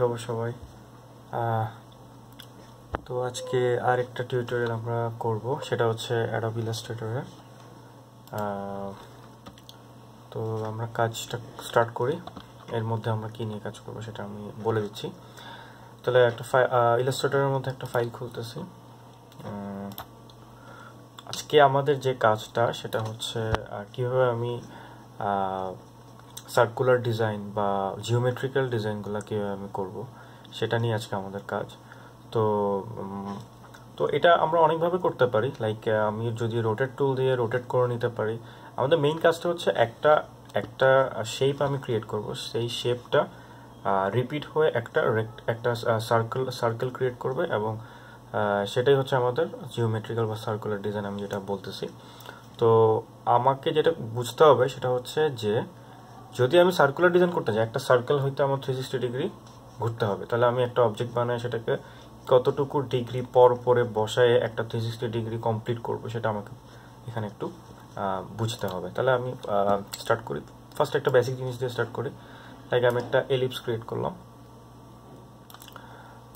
খবর সবাই। তো আজকে আর একটা টিউটোরিয়াল আমরা করব, সেটা হচ্ছে অ্যাডোব ইলাস্ট্রেটরে তো আমরা কাজটা স্টার্ট করি, এর মধ্যে আমরা কী নিয়ে কাজ করব সেটা আমি বলে দিচ্ছি। তাহলে একটা ফাই ইলাস্ট্রেটরের মধ্যে একটা ফাইল খুলতেছি। আজকে আমাদের যে কাজটা, সেটা হচ্ছে কীভাবে আমি সার্কুলার ডিজাইন বা জিওমেট্রিক্যাল ডিজাইনগুলো কীভাবে আমি করব, সেটা নিয়ে আজকে আমাদের কাজ। তো তো এটা আমরা অনেকভাবে করতে পারি। লাইক আমি যদি রোটেট টুল দিয়ে রোটেট করে নিতে পারি, আমাদের মেইন কাজটা হচ্ছে একটা একটা শেপ আমি ক্রিয়েট করব। সেই শেপটা রিপিট হয়ে একটা একটা সার্কেল সার্কেল ক্রিয়েট করবে এবং সেটাই হচ্ছে আমাদের জিওমেট্রিক্যাল বা সার্কুলার ডিজাইন আমি যেটা বলতেছি। তো আমাকে যেটা বুঝতে হবে সেটা হচ্ছে যে যদি আমি সার্কুলার ডিজাইন করতে চাই একটা সার্কেল হইতে আমার থ্রি সিক্সটি ডিগ্রি ঘুরতে হবে। তাহলে আমি একটা অবজেক্ট বানাই সেটাকে কতটুকু ডিগ্রি পর পরে বসায় একটা থ্রি সিক্সটি ডিগ্রি কমপ্লিট করব সেটা আমাকে এখানে একটু বুঝতে হবে। তাহলে আমি স্টার্ট করি। ফার্স্ট একটা বেসিক জিনিস দিয়ে স্টার্ট করি। লাইক আমি একটা এলিপস ক্রিয়েট করলাম।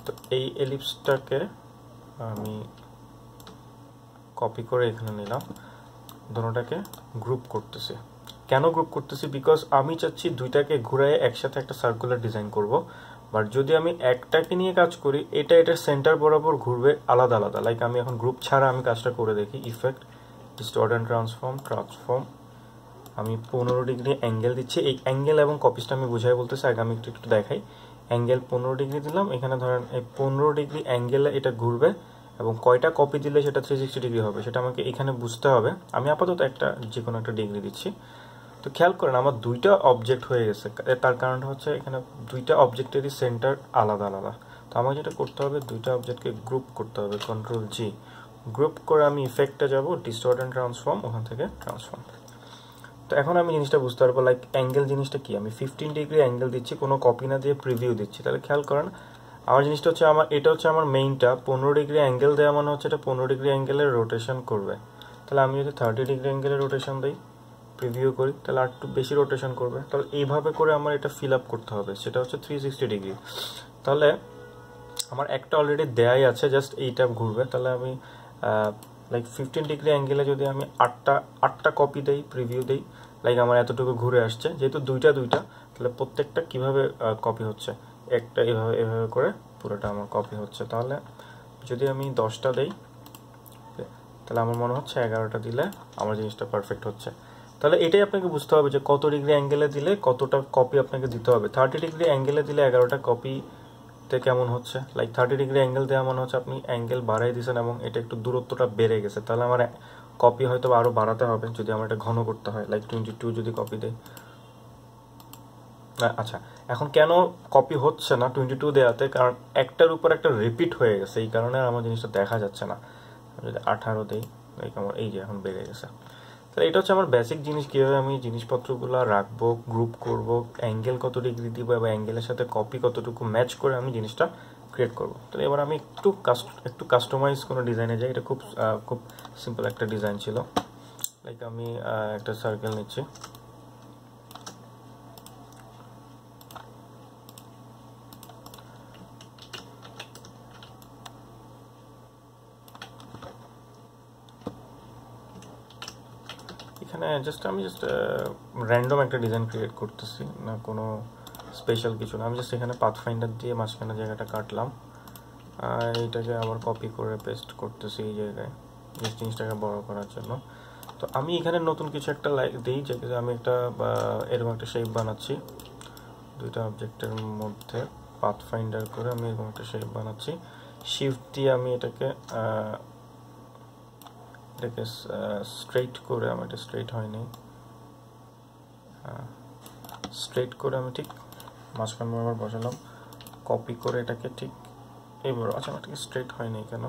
তো এই এলিপসটাকে আমি কপি করে এখানে নিলাম। দোনোটাকে গ্রুপ করতেছি। কেন গ্রুপ করতেছি? বিকজ আমি চাচ্ছি দুইটাকে ঘুরায় একসাথে একটা সার্কুলার ডিজাইন করব। বাট যদি আমি একটাকে নিয়ে কাজ করি, এটা এটার সেন্টার বরাবর ঘুরবে আলাদা আলাদা। লাইক আমি এখন গ্রুপ ছাড়া আমি কাজটা করে দেখি। Effect distort and transform transform আমি পনেরো ডিগ্রি অ্যাঙ্গেল দিচ্ছি। এই অ্যাঙ্গেল এবং কপিসটা আমি বুঝাই বলতেছি আগে আমি একটু একটু দেখাই। অ্যাঙ্গেল পনেরো ডিগ্রি দিলাম। এখানে ধরেন এই পনেরো ডিগ্রি অ্যাঙ্গেলে এটা ঘুরবে এবং কয়টা কপি দিলে সেটা থ্রি সিক্সটি ডিগ্রি হবে? সেটা আমাকে এখানে বুঝতে হবে। আমি আপাতত একটা যে কোনো একটা ডিগ্রি দিচ্ছি। তো খেয়াল করেন, আমার দুইটা অবজেক্ট হয়ে গেছে। তার কারণটা হচ্ছে এখানে দুইটা অবজেক্টেরই সেন্টার আলাদা আলাদা। তো আমাকে যেটা করতে হবে, দুইটা অবজেক্টকে গ্রুপ করতে হবে কন্ট্রোল জি গ্রুপ করে আমি ইফেক্টে যাব ডিস্টর্ট ট্রান্সফর্ম ওখান থেকে ট্রান্সফর্ম তো এখন আমি জিনিসটা বুঝতে পারব লাইক অ্যাঙ্গেল জিনিসটা কি? আমি ফিফটিন ডিগ্রি অ্যাঙ্গেল দিচ্ছি, কোনো কপি না দিয়ে প্রিভিউ দিচ্ছি। তাহলে খেয়াল করেন, আমার জিনিসটা হচ্ছে আমার, এটা হচ্ছে আমার মেইনটা পনেরো ডিগ্রি অ্যাঙ্গেল দেওয়া মানে হচ্ছে এটা পনেরো ডিগ্রি অ্যাঙ্গেলের রোটেশন করবে। তাহলে আমি যদি থার্টি ডিগ্রি অ্যাঙ্গেলের রোটেশন দিই প্রিভিউ করি, তাহলে আর একটু বেশি রোটেশন করবে। তাহলে এইভাবে করে আমার এটা ফিল আপ করতে হবে। সেটা হচ্ছে থ্রি সিক্সটি ডিগ্রি তাহলে আমার একটা অলরেডি দেয়াই আছে জাস্ট এইটা ঘুরবে। তাহলে আমি লাইক ফিফটিন ডিগ্রি অ্যাঙ্গেলে যদি আমি আটটা আটটা কপি দেই প্রিভিউ দেই লাইক আমার এতটুকু ঘুরে আসছে, যেহেতু দুইটা দুইটা, তাহলে প্রত্যেকটা কীভাবে কপি হচ্ছে? একটা এভাবে এভাবে করে পুরোটা আমার কপি হচ্ছে। তাহলে যদি আমি দশটা দেই, তাহলে আমার মনে হচ্ছে এগারোটা দিলে আমার জিনিসটা পারফেক্ট হচ্ছে। তাহলে এটাই আপনাকে বুঝতে হবে যে কত ডিগ্রি অ্যাঙ্গেলে দিলে কতটা কপি আপনাকে দিতে হবে। থার্টি ডিগ্রি অ্যাঙ্গেলে দিলে এগারোটা কপিতে কেমন হচ্ছে? লাইক থার্টি ডিগ্রি অ্যাঙ্গেল দেওয়া মনে হচ্ছে আপনি অ্যাঙ্গেল বাড়াই দিয়েছেন এবং এটা একটু দূরত্বটা বেড়ে গেছে। তাহলে আমার কপি হয়তো আরও বাড়াতে হবে যদি আমার এটা ঘন করতে হয়। লাইক টোয়েন্টি টু যদি কপি দেয় আচ্ছা এখন কেন কপি হচ্ছে না টোয়েন্টি টু দেওয়াতে কারণ একটার উপর একটা রিপিট হয়ে গেছে। এই কারণে আমার জিনিসটা দেখা যাচ্ছে না। যদি আঠারো দেই লাইক আমার এই যে এখন বেড়ে গেছে। তাহলে এটা হচ্ছে আমার বেসিক জিনিস, কীভাবে আমি জিনিসপত্রগুলো রাখব গ্রুপ করব অ্যাঙ্গেল কত ডিগ্রি দিব এবং অ্যাঙ্গেলের সাথে কপি কতটুকু ম্যাচ করে আমি জিনিসটা ক্রিয়েট করব। তাহলে এবার আমি একটু কাস্ট একটু কাস্টমাইজ কোনো ডিজাইনে যাই। এটা খুব খুব সিম্পল একটা ডিজাইন ছিল। লাইক আমি একটা সার্কেল নিচ্ছি। এখানে জাস্ট আমি জাস্ট র্যান্ডম একটা ডিজাইন ক্রিয়েট করতেছি, না কোনো স্পেশাল কিছু না। আমি জাস্ট এখানে পাথ ফাইন্ডার দিয়ে মাঝখানে জায়গাটা কাটলাম। আর এইটাকে আবার কপি করে পেস্ট করতেছি এই জায়গায় এই জিনিসটাকে বড় করার জন্য। তো আমি এখানে নতুন কিছু একটা লাইক দিই, যে আমি একটা এরকম একটা শেপ বানাচ্ছি। দুইটা অবজেক্টের মধ্যে পাথ ফাইন্ডার করে আমি এরকম একটা শেপ বানাচ্ছি। শিফট দিয়ে আমি এটাকে এটাকে স্ট্রেইট করে আমার এটা স্ট্রেইট হয়নি। স্ট্রেইট করে আমি ঠিক মাঝখান বরাবর বসালাম। কপি করে এটাকে ঠিক এবার আচ্ছা আমার এটাকে স্ট্রেট হয়নি কেন?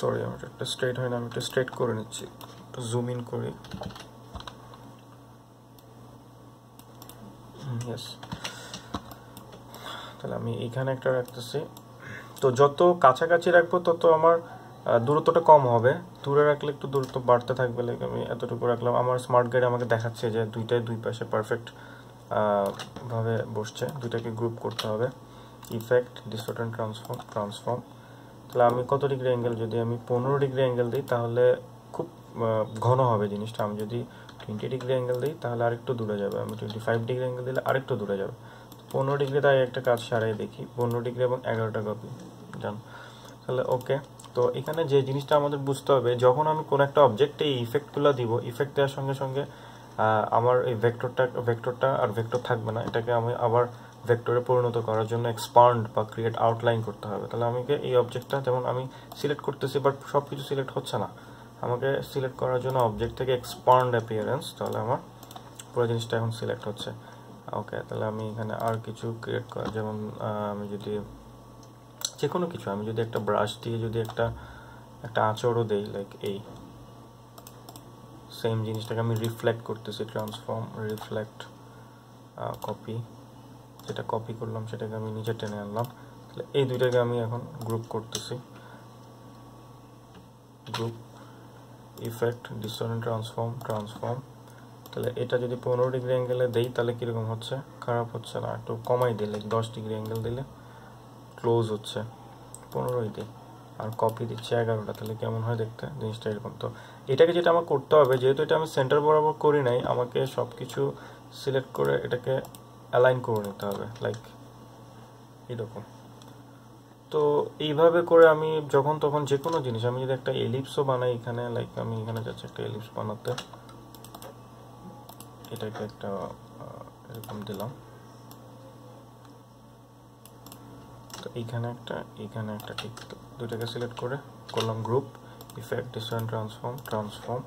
সরি আমার একটা স্ট্রেট হয় না আমি একটা স্ট্রেট করে নিচ্ছি। একটু জুম ইন করি। ইয়েস তাহলে আমি এইখানে একটা রাখতেছি। তো যত কাছাকাছি রাখব, তত আমার দূরত্বটা কম হবে। দূরে রাখলে একটু দূরত্ব বাড়তে থাকবে লাইক আমি এতটুকু রাখলাম। আমার স্মার্ট গাইড আমাকে দেখাচ্ছে যে দুইটাই দুই পাশে পারফেক্ট ভাবে বসছে। দুইটাকে গ্রুপ করতে হবে। ইফেক্ট ডিস্টোর্টেন্ট ট্রান্সফর্ম ট্রান্সফর্ম তাহলে আমি কত ডিগ্রি অ্যাঙ্গেল যদি আমি পনেরো ডিগ্রি অ্যাঙ্গেল দিই, তাহলে খুব ঘন হবে জিনিসটা। আমি যদি টোয়েন্টি ডিগ্রি অ্যাঙ্গেল দিই, তাহলে আরেকটু দূরে যাবে। আমি টোয়েন্টি ফাইভ ডিগ্রি অ্যাঙ্গেল দিলে আরেকটু দূরে যাবে। পনেরো ডিগ্রি তাই একটা কাজ সারাই দেখি। পনেরো ডিগ্রি এবং এগারোটা কপি জান? তাহলে ওকে তো এখানে যে জিনিসটা আমাদের বুঝতে হবে, যখন আমি কোনো একটা অবজেক্টে এই ইফেক্টগুলো দিব ইফেক্ট দেওয়ার সঙ্গে সঙ্গে আমার এই ভেক্টরটা ভেক্টরটা আর ভেক্টর থাকবে না। এটাকে আমি আবার ভেক্টরে পরিণত করার জন্য এক্সপান্ড বা ক্রিয়েট আউটলাইন করতে হবে। তাহলে আমাকে এই অবজেক্টটা যেমন আমি সিলেক্ট করতেছি বাট সব কিছু সিলেক্ট হচ্ছে না। আমাকে সিলেক্ট করার জন্য অবজেক্ট থেকে এক্সপান্ড অ্যাপিয়ারেন্স তাহলে আমার পুরো জিনিসটা এখন সিলেক্ট হচ্ছে। ওকে তাহলে আমি এখানে আর কিছু ক্রিয়েট করা যেমন আমি যদি যে কোনো কিছু, আমি যদি একটা ব্রাশ দিয়ে যদি একটা একটা আঁচড়ও দেই লাইক এই সেম জিনিসটাকে আমি রিফ্লেক্ট করতেছি ট্রান্সফর্ম রিফ্লেক্ট কপি যেটা কপি করলাম সেটাকে আমি নিচে টেনে আনলাম। তাহলে এই দুইটাকে আমি এখন গ্রুপ করতেছি। Group effect dissonant transform transform তাহলে এটা যদি পনেরো ডিগ্রি অ্যাঙ্গেলে দেই, তাহলে কীরকম হচ্ছে? খারাপ হচ্ছে না। একটু কমাই দিলে দশ ডিগ্রি অ্যাঙ্গেল দিলে। ক্লোজ হচ্ছে। পনেরোই দিই আর কপি দিচ্ছি এগারোটা, তাহলে কেমন হয় দেখতে? জিনিসটা এরকম। তো এটাকে যেটা আমার করতে হবে, যেহেতু এটা আমি সেন্টার বরাবর করি নাই, আমাকে সব কিছু সিলেক্ট করে এটাকে অ্যালাইন করে নিতে হবে লাইক এরকম। তো এইভাবে করে আমি যখন তখন যে কোনো জিনিস, আমি যদি একটা এলিপসও বানাই এখানে লাইক আমি এখানে যাচ্ছি একটা এলিপস বানাতে, এটাকে একটা এরকম দিলাম। তো এইখানে একটা এইখানে একটা ঠিক দুটাকে সিলেক্ট করে করলাম group effect descent transform transform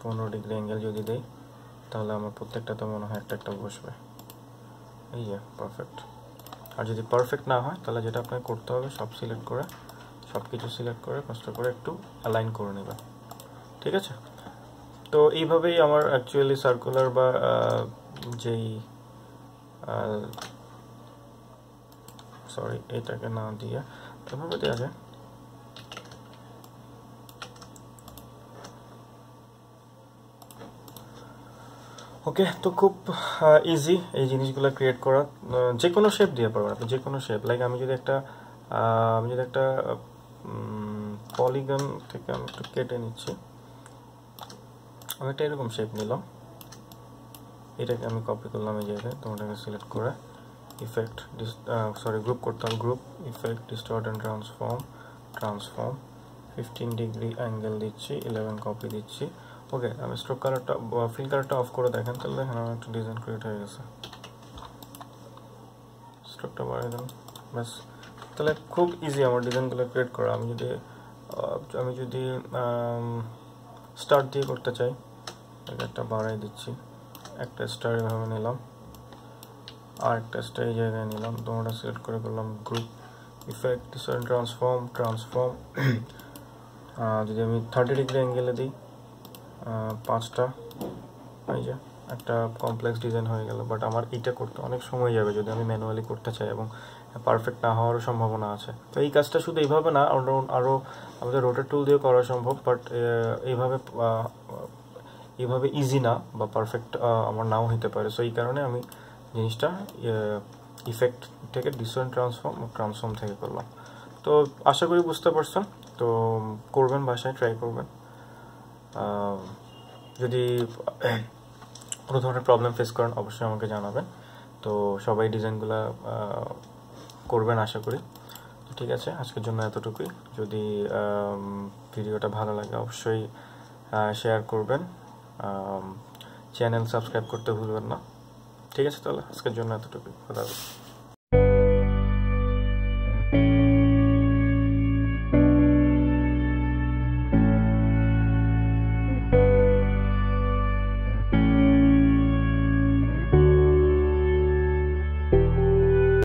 পনেরো ডিগ্রি অ্যাঙ্গেল যদি দেই, তাহলে আমার প্রত্যেকটাতে মনে হয় একটা একটা বসবে। এই যে পারফেক্ট আর যদি পারফেক্ট না হয়, তাহলে যেটা আপনাকে করতে হবে, সব সিলেক্ট করে সব কিছু সিলেক্ট করে, কষ্ট করে একটু অ্যালাইন করে নেবেন। ঠিক আছে? তো এইভাবেই আমার অ্যাকচুয়ালি সার্কুলার বা যেই সরি এটাকে না দিয়ে এভাবে দেওয়া যায়। ওকে তো খুব ইজি এই জিনিসগুলো ক্রিয়েট করা। যে কোনো শেপ দিয়ে পারবেন আপনি যে কোনো শেপ লাইক আমি যদি একটা আমি যদি একটা পলিগন থেকে আমি একটু কেটে নিচ্ছি। আমি একটা এরকম শেপ নিলাম। এটাকে আমি কপি করলাম এই জায়গায় তোমাটাকে সিলেক্ট করে। ইফেক্ট সরি গ্রুপ করতাম group effect distort and transform transform fifteen degree angle দিচ্ছি ইলেভেন কপি দিচ্ছি। ওকে আমি স্ট্রোক কালারটা ফিল কালারটা অফ করে দেখেন, তাহলে দেখেন আমার একটা ডিজাইন ক্রিয়েট হয়ে গেছে। স্ট্রোকটা বাড়িয়ে দেন ব্যাস। তাহলে খুব ইজি আমার ডিজাইনগুলো ক্রিয়েট করা। আমি যদি আমি যদি স্টার্ট দিয়ে করতে চাই একটা বাড়াই দিচ্ছি। একটা স্টার এভাবে নিলাম। আর একটা স্টার এই জায়গায় নিলাম তোমরা সিলেক্ট করে করলাম গ্রুপ ইফেক্ট ট্রান্সফর্ম ট্রান্সফর্ম যদি আমি থার্টি ডিগ্রি অ্যাঙ্গেলে দিই পাঁচটা, এই যে একটা কমপ্লেক্স ডিজাইন হয়ে গেল বাট আমার এইটা করতে অনেক সময় যাবে যদি আমি ম্যানুয়ালি করতে চাই এবং পারফেক্ট না হওয়ারও সম্ভাবনা আছে। তো এই কাজটা শুধু এইভাবে না আরও আমাদের রোটের টুল দিয়ে করা সম্ভব বাট এইভাবে এইভাবে ইজি না বা পারফেক্ট আমার নাও হতে পারে। সো এই কারণে আমি জিনিসটা ইফেক্ট থেকে ডিসেন্ট ট্রান্সফর্ম ট্রান্সফর্ম থেকে করলাম। তো আশা করি বুঝতে পারছেন। তো করবেন, বাসায় ট্রাই করবেন। যদি কোনো ধরনের প্রবলেম ফেস করেন, অবশ্যই আমাকে জানাবেন। তো সবাই ডিজাইনগুলো করবেন আশা করি। ঠিক আছে, আজকের জন্য এতটুকুই। যদি ভিডিওটা ভালো লাগে, অবশ্যই শেয়ার করবেন। চ্যানেল সাবস্ক্রাইব করতে ভুলবেন না। ঠিক আছে তাহলে আজকের জন্য এতটুকুই কথা